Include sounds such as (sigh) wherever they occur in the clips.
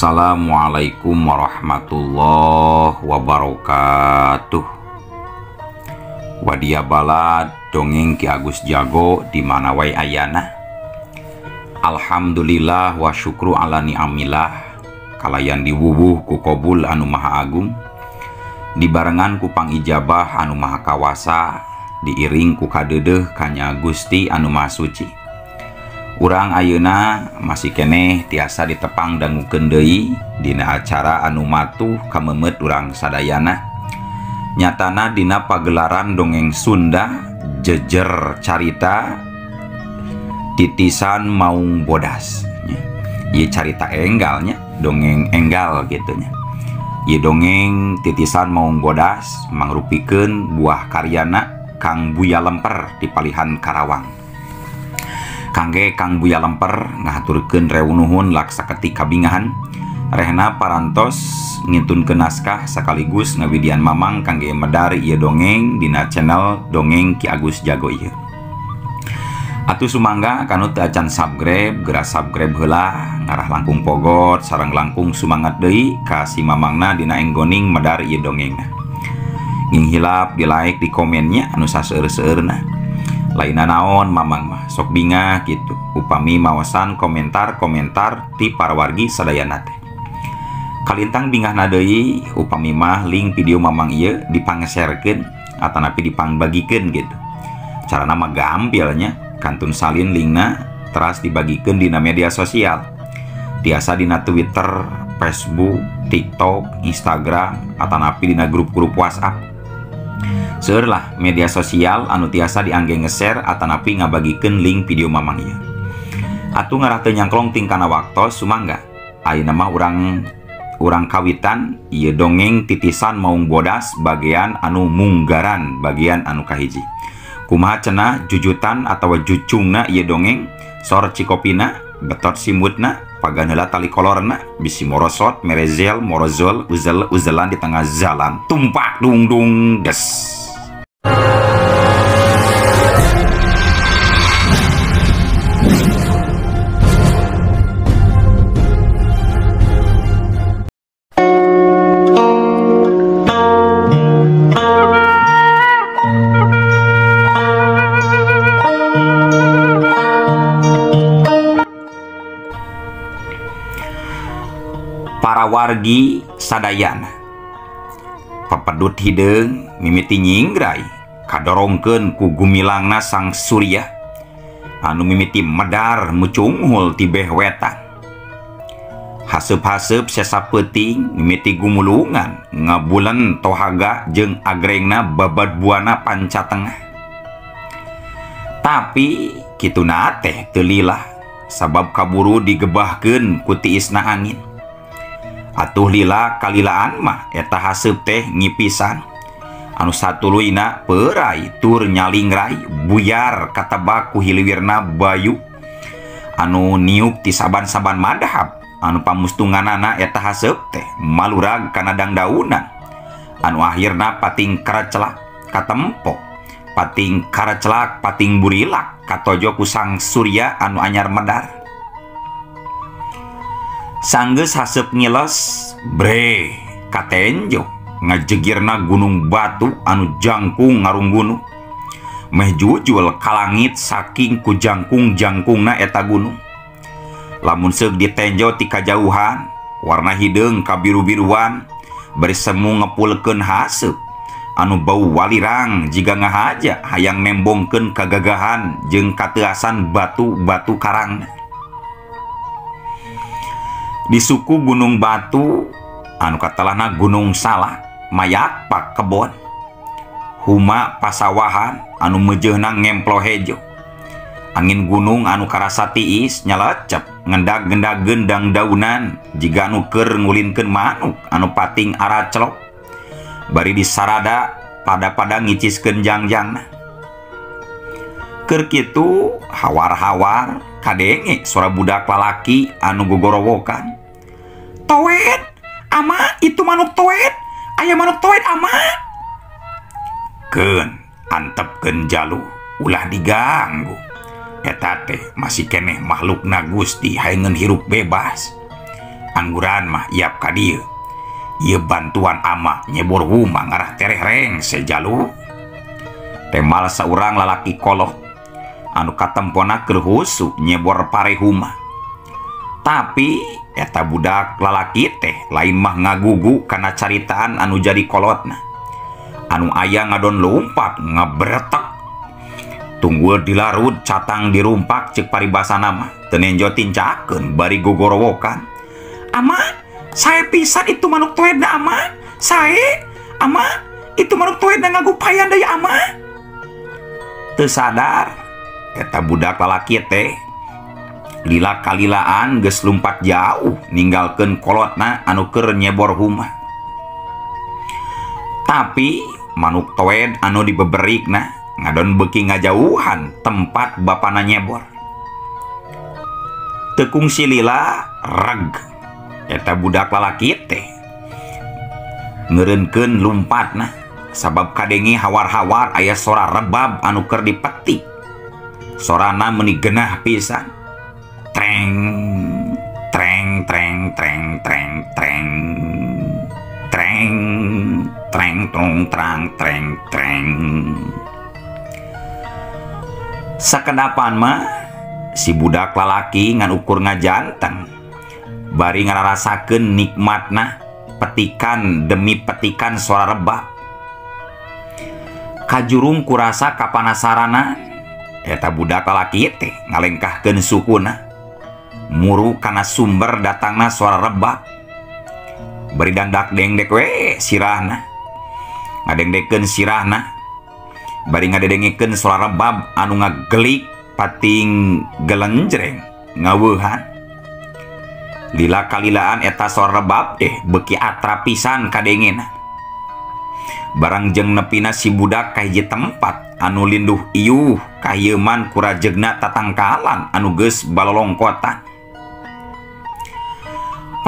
Assalamualaikum warahmatullahi wabarakatuh. Wadia balad dongeng Ki Agus Jago di mana wai ayana Alhamdulillah wa syukru ala ni'amillah. Kalayan diwuwuh ku kobul anu maha agung. Dibarengan ku pangijabah anu maha kawasa. Diiring ku kadedeh kanya Gusti anu maha suci Urang ayeuna masih keneh tiasa ditepang dan ngukendei dina acara anu matuh kamemet urang sadayana. Nyatana dina pagelaran dongeng Sunda jejer carita titisan maung bodas. Ye carita enggalnya dongeng enggal gitunya Ye dongeng titisan maung bodas mangrupikan buah karyana Kang Buya Lemper di Palihan Karawang Kangge Kang Buya Lemper ngahaturkeun reunuhun laksa ketika kabingahan Rehna parantos ngitun ke naskah sekaligus ngawidian Mamang kangge medari ieu dongeng dina channel dongeng Ki Agus Jago ieu. Atuh sumangga kanut teu acan subscribe, geura subscribe heula ngarah langkung pogot sareng langkung sumangat deui ka si Mamangna dina enggoning medari ieu dongengna. Nging hilap di like di komennya anu saseueur-seueurna. Lain naon Mamang mah sok binga gitu. Upami mawasan komentar-komentar di para wargi nate Kalintang bingah nadei upami mah link video Mamang iya dipangserken atau napi dipangbagikan gitu. Cara nama gampilnya kantun salin linkna teras dibagikan di media sosial. Biasa di Twitter Facebook TikTok Instagram atau napi di grup-grup WhatsApp Seurlah media sosial anu tiasa diangge ngeser atanapi ngabagikan link video mamang iya. Atuh ngarah nyangklong tingkana waktu sumangga. Ayeuna mah urang urang kawitan ieu dongeng titisan maung bodas bagian anu munggaran bagian anu kahiji. Kumaha cenah jujutan atau jucungna ieu dongeng sor cikopina betot simutna paganela tali kolorna bisi morosot merezel morozol uzel uzelan di tengah jalan tumpak dung dung des para wargi sadayana pepedut hidung mimiti nyinggrai kadorongken ku gumilangna sang Surya. Anu mimiti medar mucunghul tibeh wetan. Hasep-hasep sesa peting mimiti gumulungan ngabulan tohaga jeng agrengna babad buana panca tengah. Tapi kitu nate telilah sabab kaburu digebahkan kuti isna angin. atuh lila kalilaan mah eta hasep teh ngipisan. Anu satu luina perai tur nyalingrai buyar kata baku hiliwirna Bayu. Anu niup ti saban-saban madhab anu pamustungan anak eta hasep teh malurag kanadang daunan anu akhirna pating keracelak katempok pating karacelak pating burilak katojok kusang Surya anu anyar medar. sangges hasep ngiles bre katenjo ngajegirna gunung batu anu jangkung ngarung gunung meh jujul kalangit saking ku jangkung jangkungna eta gunung. Lamun seuk ditenjo ti kajauhan warna hidung kabiru-biruan bersemu ngepulkeun hasep anu bau walirang jika ngahaja hayang nembongkeun kagagahan jeung kateasan batu-batu karang di suku Gunung Batu anu katalana Gunung salah mayak Pak kebon. Huma pasawahan anu mejehna ngemplo hejo. Angin gunung anu karasa tiis nyalecep ngendak-gendak gendang daunan. Jika nuker ngulinkeun manuk anu pating aracelok bari disarada pada pada ngiciskkeun jangjangna. Keur kitu, hawar-hawar kadenge suara budak lalaki anu gogorowokan towet ama itu manuk towet aya manuk towet ama. Ken antep Kenjalu ulah diganggu. Etate masih keneh makhluk na Gusti hangen hirup bebas. Angguran mah yap kadir ia bantuan ama nyebor huma ngarah tereh rengse jalu. Temal seorang lalaki koloh anu katemponak kerhusu nyebor pare huma tapi eta budak lalaki teh lain mah ngagugu karena caritaan anu jadi kolotna. Anu ayah ngadon lumpat ngebretak tunggul dilarut catang dirumpak cek paribasa nama tenenjo tincaken bari gogorowokan ama saya pisan itu manuk toedna ama. Saya ama itu manuk toedna ngagupayan daya ama. Tersadar eta budak lalaki teh lila kalilaan ges lumpat jauh ninggalkan kolotna anuker nyebor rumah tapi manuk toed anu dibeberik nah ngadon beki ngajauhan tempat bapana nyebor. Tekung si lila reg. Eta budak lalaki teh. Ngerenken lumpat nah sabab kadengi hawar-hawar ayah sora rebab anuker dipetik. Sorana menigenah pisan. Treng, treng, treng, treng, treng, treng, treng, treng, trung, trang, treng, treng. Sakedapan mah si budak lalaki ngan ukur ngajanteng. Bari ngararasakeun nikmatna petikan demi petikan suara rebak. Kajurung kurasa kapanasarana eta budak lalaki teh ngalengkahkeun sukuna. muru karena sumber datangna suara rebak. Beridangdak dengdek we sirahna. Ngadengdeken sirahna. Bari ngadedengeken suara rebab anu ngagelik pating gelenjreng ngawuhan lila kalilaan eta suara rebab eh beki atrapisan kadengena. Barang jeng nepina si budak kahiji tempat anu linduh iuh kayeman kurajegna tatangkalan anu geus balolongkotan.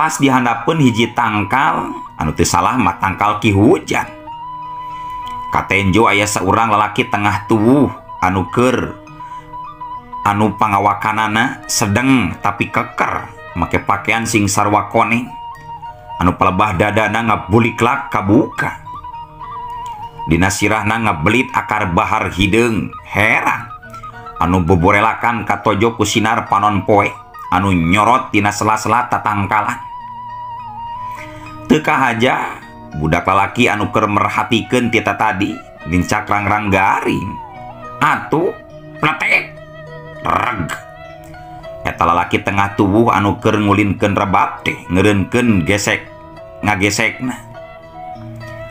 pas dihandapun hiji tangkal anu teu salah mah tangkal Ki hujan. Katenjo aya seorang lelaki tengah tubuh anuker anu pangawakanana sedeng tapi keker make pakaian sing sarwa koneng anu pelebah dadana ngabuliklak kabuka. Dina sirahna ngabelit akar bahar hidung heran. Anu beborelakan katojo ku sinar panon poe anu nyorot tina sela-sela tatangkalan. tekaja budak lalaki anuker merhatikan tita tadi lincak rangrang garing. Atuh pletek reg. Eta lalaki tengah tubuh anuker ngulinkan rebab teh ngerenken gesek ngagesek nah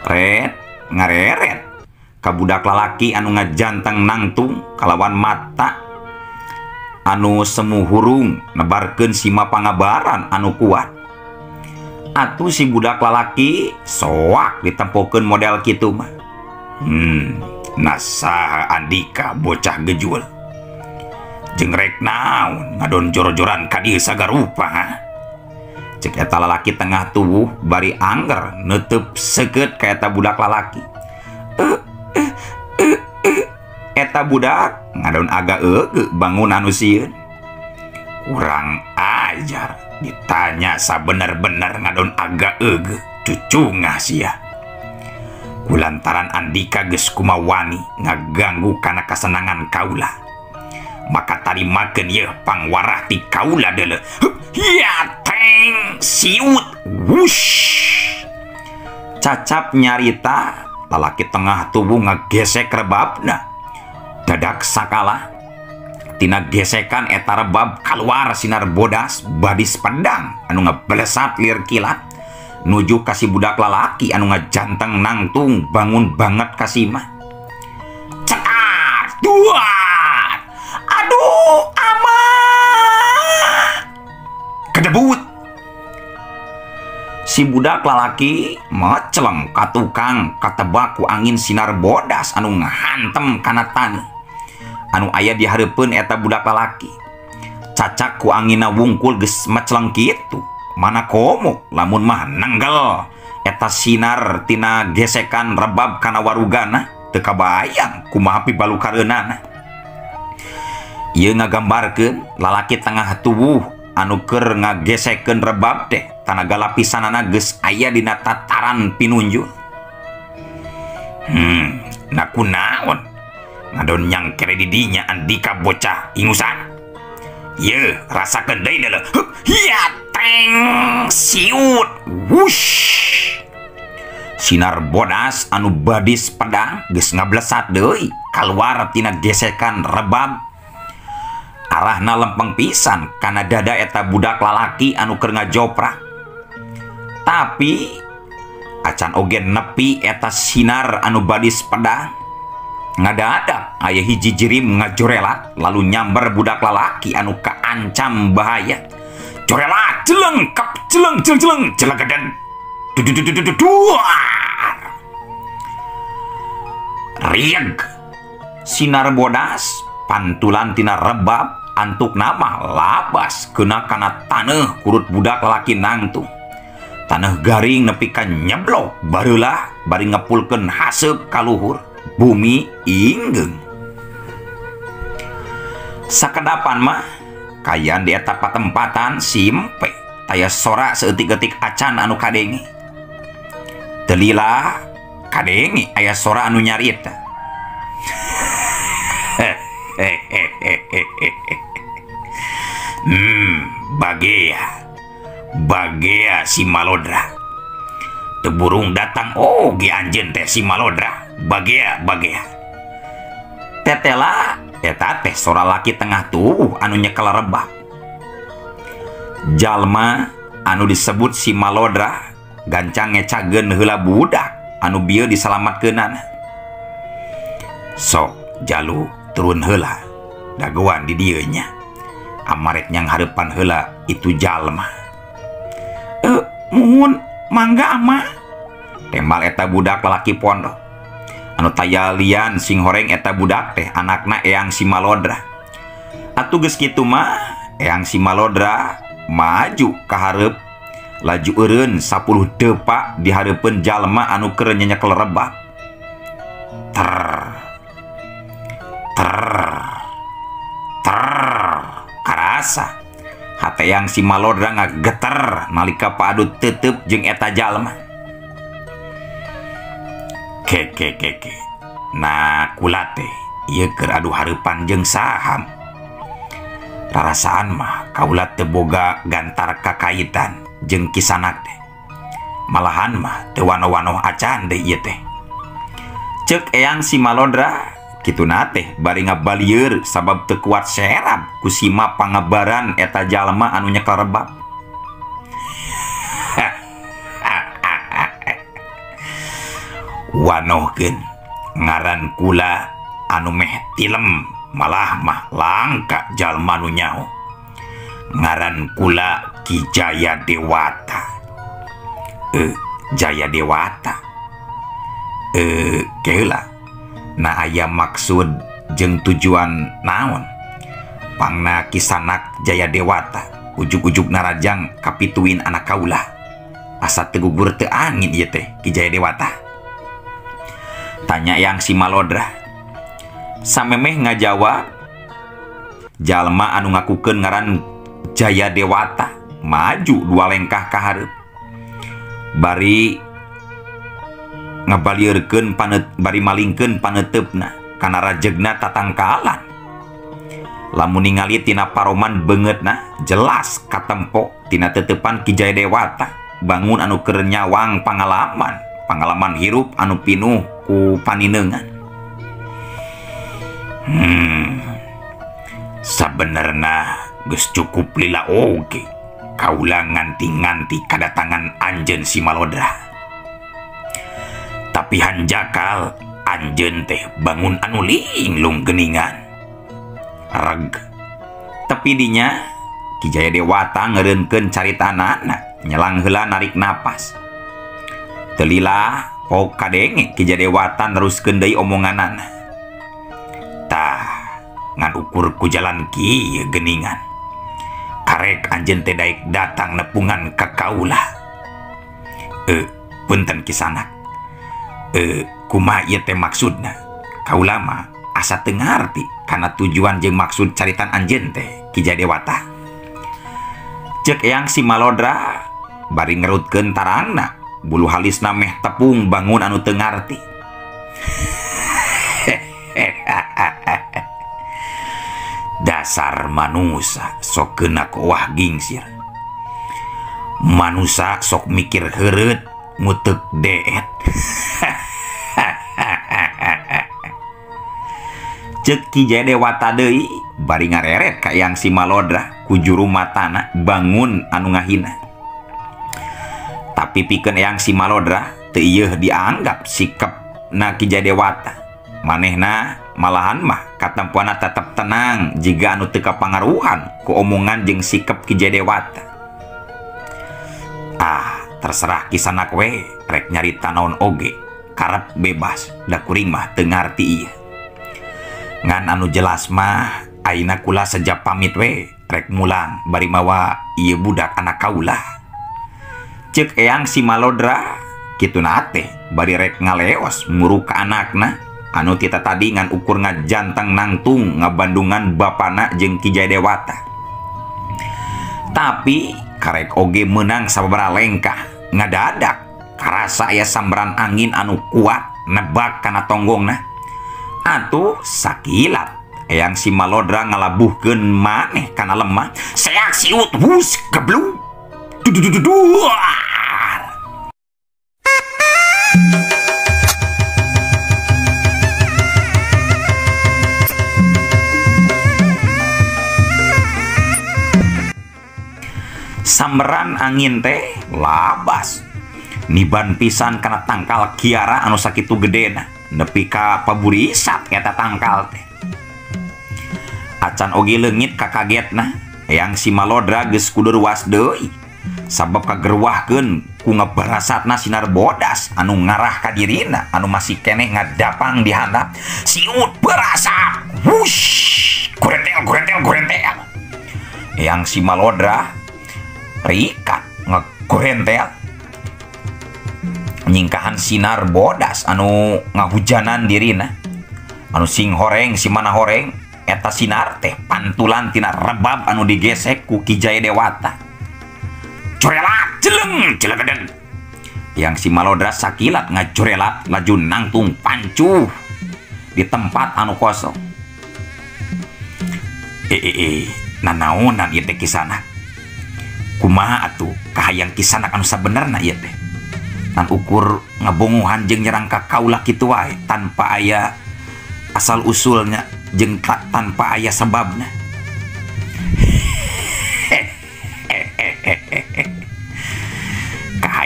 red ngareret kabudak lalaki anu ngajanteng nangtung kalawan mata. Anu semu hurung nebarken sima pangabaran anu kuat. atuh si budak lalaki soak ditempukan model gitu mah. Hmm, nasah Andika bocah gejul. Jengrek naon ngadon jor-joran kadir sagar cek ceketa lalaki tengah tubuh bari angger nutup seket kayak budak lalaki. Uh, uh, uh, eta budak ngadon agak bangun anusiun kurang ajar. Ditanya sabener-bener ngadon agak ege cucu sia kulantaran Andika geus kumawani ngaganggu karena kesenangan kaula. Maka tadi makan ye pangwarah ti kaula dele ya teng siut wush. Cacap nyarita lalaki tengah tubuh ngegesek rebabna dadak sakala tina gesekan eta rebab keluar sinar bodas badis pedang. Anu ngebelesat lir kilat. Nuju kasih budak lalaki anu ngajanteng nangtung bangun banget kasih mah. Cekat dua aduh ama. Kedebut. Si budak lalaki mecelem katukang katebaku angin sinar bodas anu ngahantem kana tanah anu ayah diharapun eta budak lalaki. Cacak ku angina wungkul gesmaclang gitu mana komo? Lamun mah nenggel. eta sinar tina gesekan rebab kana warugana teka bayang kumapi balu karenana ia ngagambarkan lalaki tengah tubuh anuker ngageseken rebab deh tanaga lapisanana geus aya dina tataran pinunjul hmm naku naon ngadon ngadonnyang kredidinya Andika bocah ingusan. Ye rasa kendai adalah ya teng siut wush. Sinar bodas anu badis pedang geus ngablesat deui. Kaluar tina gesekan rebab. Arahna lempeng pisan karena dada eta budak lalaki anu keur ngajoprak tapi acan oge nepi eta sinar anu badis pedang. ngada-ada ayah hiji jirim ngajorela lalu nyamber budak lalaki anu kaancam bahaya. Jorela celeng kap jeleng jeleng jeleng celeng dan rieg sinar bodas pantulan tina rebab antuk nama labas kena kana tanah kurut budak lalaki nangtung tanah garing nepikan nyeblok barulah bari ngepulken hasep kaluhur bumi inggeng. Sakedapan mah kayan di eta patempatan simpe. Taya sora seetik-etik acan anu kadengi telila kadengi ayah sora anu nyarita (laughs) hmm bagea. Bagea si malodra. Teburung datang oh teh si malodra bagia bagia tetela eta teh sora laki tengah tuh anunya kelerebak jalma anu disebut si malodra gancang ngecagen heula budak anu bieu diselamatkeunana. Sok jalu turun heula daguan di dieu nya amaret yang harapan heula itu jalma. Eh muhun mangga ama? Tembal eta budak lelaki pondok. anu tayalian sing horeng eta budak teh anakna eang si malodra. Atuh geus kitu mah eang si malodra maju ka hareup laju eureun 10 depa dihareupeun jalma anu keur nyenyek lerebak ter ter ter karasa. Hate yang si malodra ngageter nalika paadut tetep jeung eta jalma. kekekeke nakulate adu hareupan jeng saham. Rarasaan mah kaulat teboga gantar kakaitan jeng kisanak teh. Malahan mah tewano-wano acan deh iya teh. Cek eyang si malodra gitu nate bari ngabalir sabab tekuat serap kusima pangabaran eta jalma anunya karebab wanohken ngaran kula anu meh tilem malah mah langka jalmanu nyaho. Ngaran kula Ki Jaya Dewata. Eh Jaya Dewata. Eh keula nah aya maksud jeng tujuan naon? Pangna kisanak Jaya Dewata ujug-ujug narajang kapituin anak kaula asa tegugur te angin ieu teh Ki Jaya Dewata. Tanya yang si malodra. Samemeh ngajawa Jalma anu ngakukeun ngaran Jaya Dewata maju dua lengkah ka hareup. Bari ngabalieurkeun panet bari malingkeun paneuteupna kana rajegna tatangkalan. Lamun ningali tina paroman beungeutna jelas katempo tina tetepan Ki Jaya Dewata bangun anu keur nyawang pangalaman. pengalaman hirup anu pinuh ku paninengan. Hmm. Sabenerna gus cukup lila oge kaula nganti-nganti kedatangan anjen si malodra. Tapi hanjakal anjen teh bangun anu linglung geningan. Reg. Tapi dinya Kijaya Dewata ngerunkan cari tanah nyelang hela narik napas. telilah pok kadenge kejadewatan terus kendai omonganan. Tah ngan ukur ku jalan ki geningan. Karek anjen tedaik datang nepungan kakaula eh punten kisanak eh kuma ieu teh maksudna? Kaulama asa teu ngarti kana tujuan jeung maksud caritan anjen teh kijadewata cek yang si malodra bari ngerutkeun tarangna. bulu halis nameh tepung bangun anu tengarti (laughs) dasar manusia sok kena kowah gingsir. Manusia sok mikir heret mutek deet. (laughs) Cek kijaya dewata deui bari ngareret kayak si malodra ku juru matana bangun anu ngahina. tapi piken yang si malodra teuh dianggap sikap naki jadewata manehna malahan mah katempuana tetap tenang jika anu teka pangaruhan keomongan jeng sikap kijadewata ah terserah kisanak we rek nyarita naon oge karep bebas da kuring mah tengarti iya ngan anu jelas mah aina kula sejak pamit we rek mulang bari mawa iya budak anak kaulah. cek eyang si malodra. Gitu nate badirek ngaleos muruk anakna. Anu kita tadi ngan ukur ngajanteng nangtung ngabandungan bapana jeng kijai dewata. Tapi karek oge menang sababara lengkah ngadadak karasa ya sambaran angin anu kuat nebak kana tonggong nah atuh sakilat yang si malodra ngalabuhkan maneh karena lemah. Seak siut wus keblung. Samberan angin teh labas. Niban pisan karena tangkal kiara anu sakitu gedena. Nepi ka paburisat eta tangkal teh. Acan oge leungit kakagetna yang si malodra geus kudu ruas deui sabab kagerwahken ku ngebarasatna sinar bodas anu ngarah ka dirina anu masih keneh ngadapang di handap siut berasa wush gurentel gurentel gurentel. Yang si malodra rikat ngegurentel. Nyingkahan sinar bodas anu ngahujanan dirina. Anu sing horeng si mana horeng eta sinar teh pantulantina rebab anu digesek ku kijaya dewata. Corelat jeleng jeleng yang si malodra sakilat ngacorelat laju nangtung pancu di tempat anu kosong eh eh eh nanaonan ieu teh kisana. Kumaha atuh kahayang kisana anu sabenerna ieu teh. Dan ukur ngabonguhan jeung nyerang ka kaula kitu wae tanpa aya asal usulnya jeung tanpa aya sebabna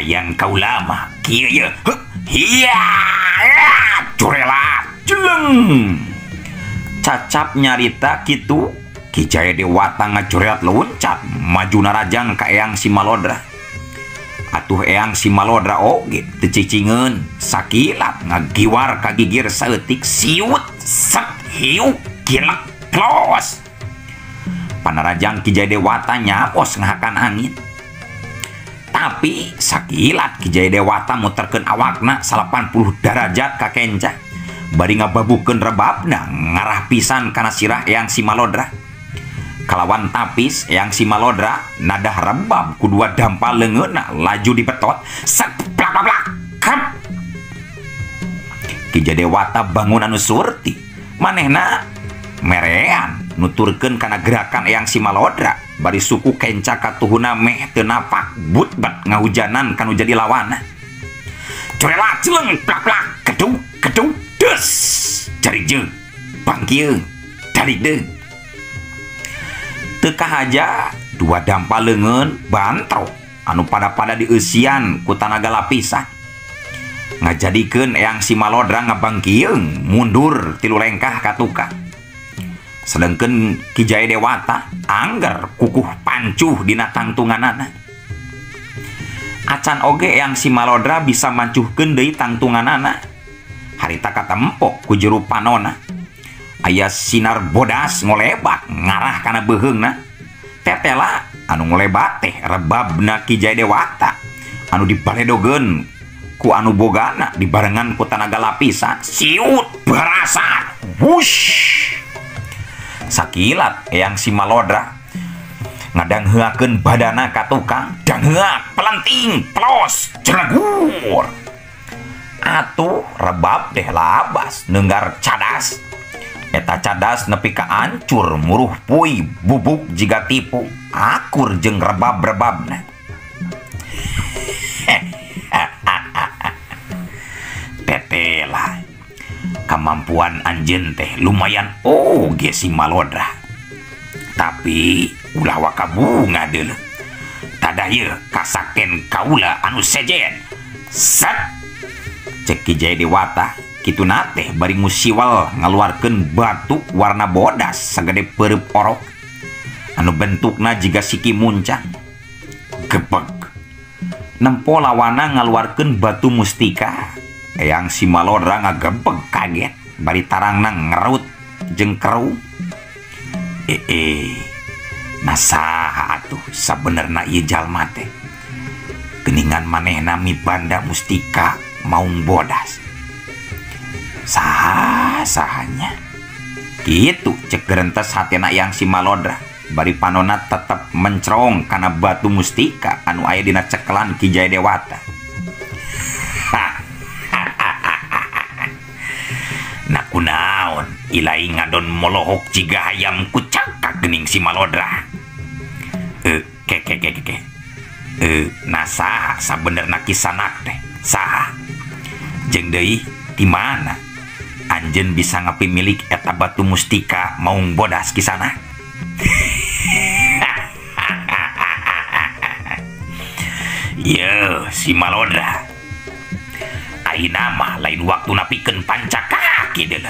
yang kau lama. Kia hiya curela. Jeleng. Cacap nyarita gitu. Kijaya dewata ngacuret loncat. Maju narajang ke eyang si malodra. Atuh eyang si malodra oge oh, tecicingan sakilat. Ngagiwar kagigir saeutik siut. Sak hiu. Kilak klos panarajang kijaya dewata nyapos ngahakan angin. Tapi sakilat Kijaya Dewata muterkeun awakna 80 derajat ka kenca. Bari ngababukeun rebabna ngarah pisan kana sirah eyang si Malodra. Kalawan tapis yang si malodra nadah rebab kedua dampal lengeuna laju dibetot seplak plak kap kijadewata bangun anu surti manehna merean nuturkeun karena gerakan yang simalodra. Bari suku kenca tuhuna meh tenapak butbat ngahujanan kanu jadi lawan. Corela celeng plak plak kedung kedung des. Cari je bangkil dari de. Teka haja dua dampa lengan bantro. Anu pada pada di usian ku tanaga lapisan ngajadikan yang simalodra ngebangkil mundur tilu lengkah katuka sedangkan Kijaya Dewata Angger kukuh pancuh dina tangtungan acan oge yang si malodra bisa mancuh deui tangtunganana. Harita kata empok ku juru panona. Ayah sinar bodas ngolebak ngarah karena beheng tetela anu ngolebak teh rebabna Kijaya Dewata anu dibaledogen ku anu bogana dibarengan ku tanaga lapisan. Siut berasa wush! sakilat yang si malodra. Ngadang heakeun badana ka tukang dangheak pelanting pelos jregur atuh rebab deh labas nenggar cadas. Eta cadas nepi ka ancur muruh pui bubuk jiga tipu. Akur jeng rebab-rebabna. kemampuan Anjen teh lumayan. Oh gesi malodra. Tapi ulah wakabu tadah ye kasaken kaula anu sejen. Set! Cek kijaya dewata gitu nate bari musiwal ngaluarkan batu warna bodas segede perep orok. Anu bentukna jika siki muncang gebeg nempo lawana ngaluarkan batu mustika. yang si malodra ngagebeg kaget. Bari tarangna ngerut jeng keru eh eh. Nasaha atuh sabenerna ieu jalma teh. Geningan manehna mi banda mustika maung bodas. Saha sahanya gitu cek gerentes hatena yang si malodra. Bari panona tetep mencrong karena batu mustika. Anu aya dina cekelan kijaya dewata. (laughs) Ha. nakunaon Ilai ngadon molohok jika ayam kucangka gening si malodra. Eh ke ke ke ke eh nasa sabener naki sanak teh saha. Jeng deui di mana? Anjen bisa ngapimilik eta batu mustika maung bodas kisana. (laughs) Yo, si malodra. Aina mah lain waktu napikeun panca kaki deh.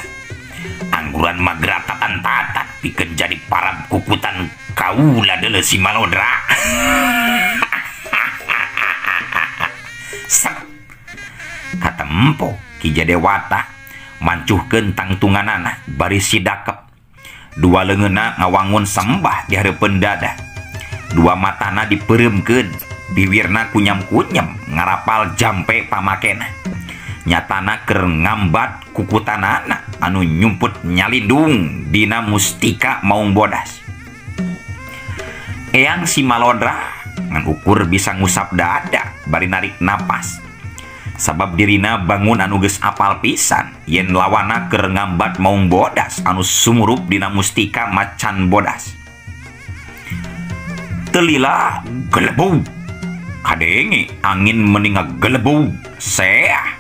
Angguran magratan tatat pikeun jadi parab kukutan kaula deh si Malodra. (laughs) Kata empo Kija Dewata mancuhkeun tangtunganana bari sidakep. Dua leungeuna ngawangun sembah di hareupeun dada. Dua matana dipereumkeun bibirna kunyam-kunyam ngarapal jampe pamakena nyatanaker ngambat kukutanana anu nyumput nyalindung Dina mustika maung bodas. Eyang si malodra mengukur bisa ngusap dada bari narik napas. Sabab dirina bangun anuges apal pisan yen lawana ker ngambat maung bodas anu sumurup Dina mustika macan bodas. Telila gelebung. Kadenge angin meninggal gelebung. Seah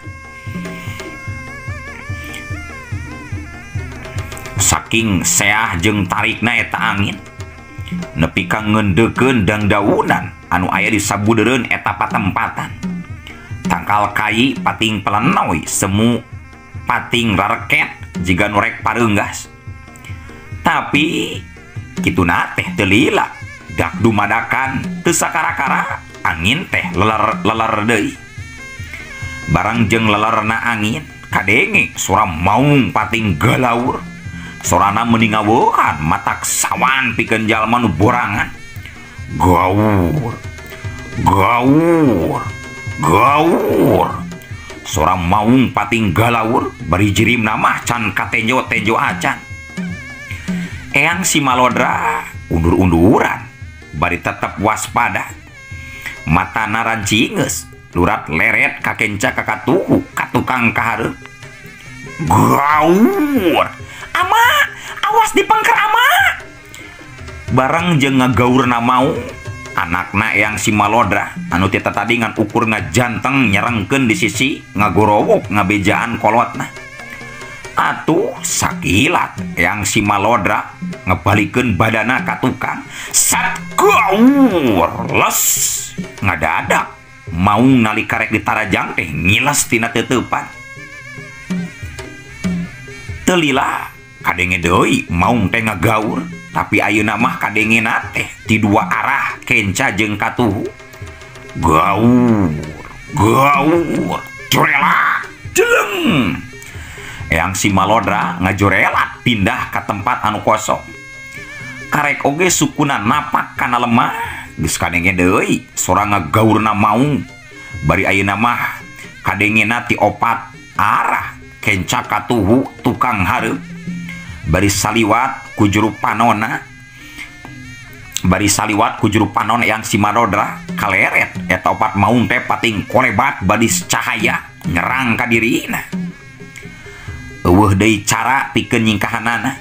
saking seah jeung tarik naeta angin nepi ka ngendeken dang daunan anu aya di sabudeureun eta patempatan. Tangkal kai pating pelenoi semu pating rareket jika norek parenggas. Tapi kitu na teh telila dak dumadakan tesakara-kara angin teh lelar lelar deui. Barang jeng lelerna angin kadenge suara maung pating galaur sorana meningawohan matak sawan pikeun jalma nu borangan. Gaur gaur gaur. Seorang maung pating galaur bari jirim nama can katenjo tenjo acan eyang si malodra undur-unduran bari tetap waspada. Mata narancinges lurat leret kakenca kakatuhu katukang kahareup gaur ama awas dipengker ama. Barang jeng ngagaurna mau anakna yang si malodra. Anu tita tadi ngan ukur ngajanteng nyerengken di sisi ngagorowok ngabejaan kolot nah atuh sakilat yang si malodra ngebalikin badana ka tukang. Sat gaur les ngadadak. Mau nali karek ditarajang teh ngilas tina tetepan. Telilah kadenge Doi teh ngagaur tapi Ayu mah kadenge na teh ti dua arah Kenca jeng katuhu. Gaur gaur jurela jeleng yang si malodra ngajorelat pindah ke tempat anu kosong. Karek oge sukuna napak kana lemah geus kadenge deui sorang ngagaurna maung. Bari ayeuna mah kadenge ti opat arah Kenca katuhu tukang hareup. bari saliwat ku juru panona bari saliwat ku juru panon ah. yang si marodra kaleret. Eta opat maung teh pating kolebat badis cahaya nyerang ka dirina eueuh deui cara pikeun nyingkahanana ah.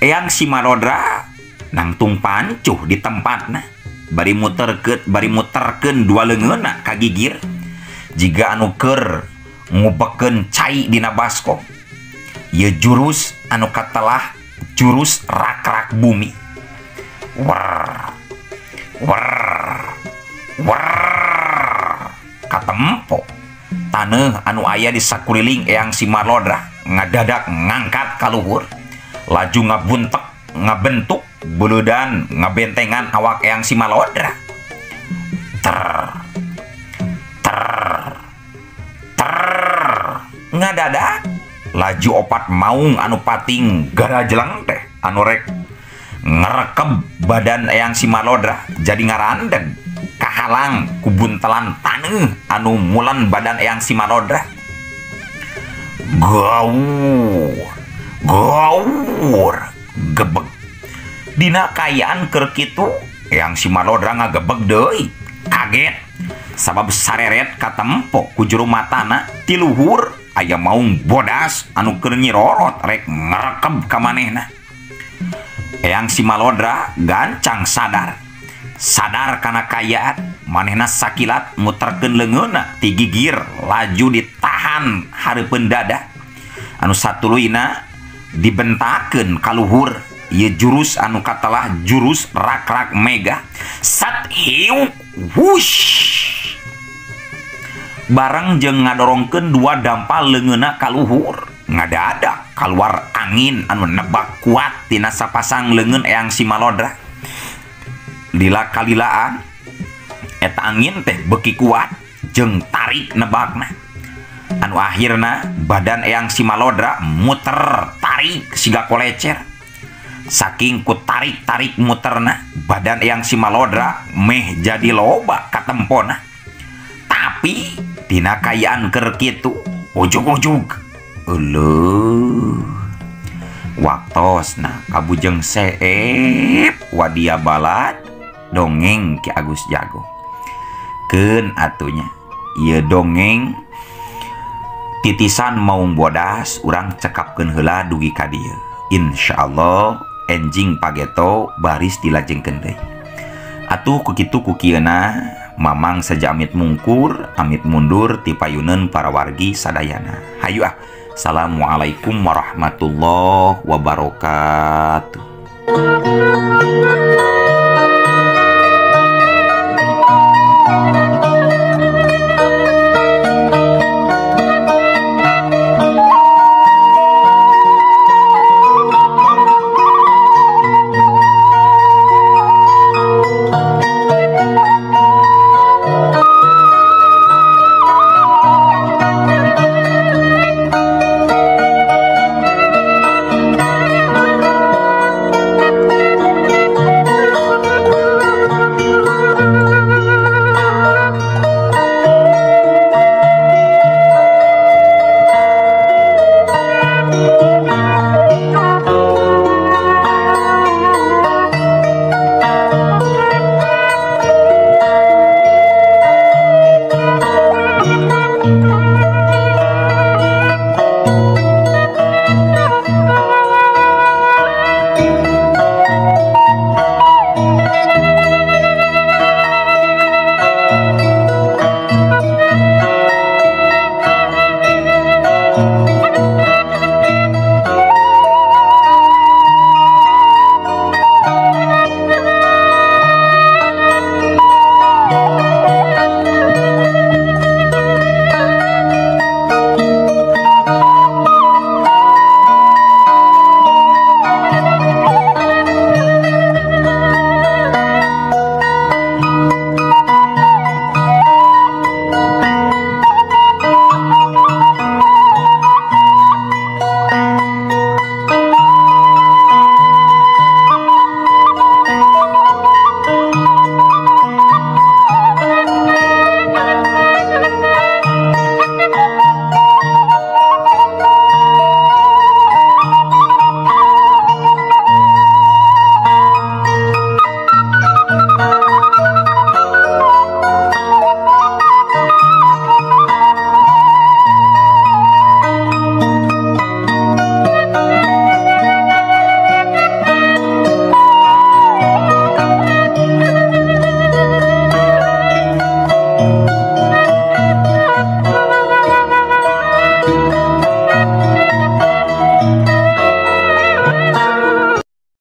eyang si marodra nangtung pancuh di tempatna bari muterkeut bari muterkeun dua leungeunna ah, ka gigir. Jiga anu keur ngubekeun cai dina baskom ieu jurus anu katelah jurus rak-rak bumi. Wer wer wer katempo. Tanah anu aya di sakuriling eyang Simalodra ngadadak ngangkat kaluhur. Laju ngabuntek ngabentuk buludan ngabentengan awak eyang Simalodra ter ter ter. Ngadadak laju opat maung anu pating gara jelang teh anurek ngerekeb badan eyang simalodra jadi ngarandeg kahalang kubuntelan telan anu mulan badan eyang si gaur gaur gebeg. Dina kayaan kerkitu yang si malodra ngagebeg deui. Kaget sabab sareret katempo ku juru matana tiluhur aya maung bodas anu keur nyirorot rek ngarekep ka manehna Eyang si malodra gancang sadar. Sadar karena kayaan manehna sakilat muterkeun leungeunna ti gigir laju ditahan hareupeun dada anu satuluyna dibentakeun ka kaluhur. Ieu jurus anu katelah jurus rak-rak mega. Sat hiung wush! barang jeung ngadorongken dua dampal lengena kaluhur ngada-ada keluar angin anu nebak kuat tinasa pasang lengen eang si malodra. Lila kalilaan eta angin teh beki kuat jeng tarik nebakna. Anu akhirnya badan eang si malodra muter tarik siga kolecer. Saking ku tarik-tarik muterna badan eang si malodra meh jadi loba katempona tapi Dina kayan kerkitu ujug-ujug waktos nah kabujeng seep wadia balat dongeng Ki Agus jago. Ken atunya ia dongeng titisan maung bodas urang cekapken hela dugi ka Insya Allah enjing pageto baris dilajeng deui. Atuh kukitu kukiana mamang saja amit mungkur amit mundur ti payuneun para wargi sadayana. Hayu ah. Assalamualaikum warahmatullahi wabarakatuh